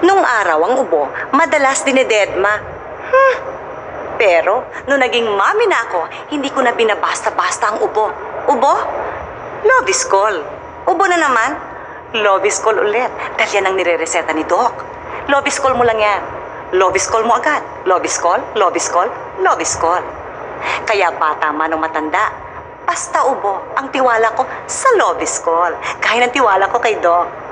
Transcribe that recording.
Nung araw ang ubo, madalas dinededma. Hmm. Pero, nung naging mami na ako, hindi ko na binabasta-basta ang ubo. Ubo? Loviscol. Ubo na naman? Loviscol ulit. Dahil yan ang nire-reseta ni Doc. Loviscol mo lang yan. Loviscol mo agad. Loviscol, Loviscol, Loviscol. Kaya bata man o matanda, basta ubo ang tiwala ko sa Loviscol. Kaya ng tiwala ko kay Doc.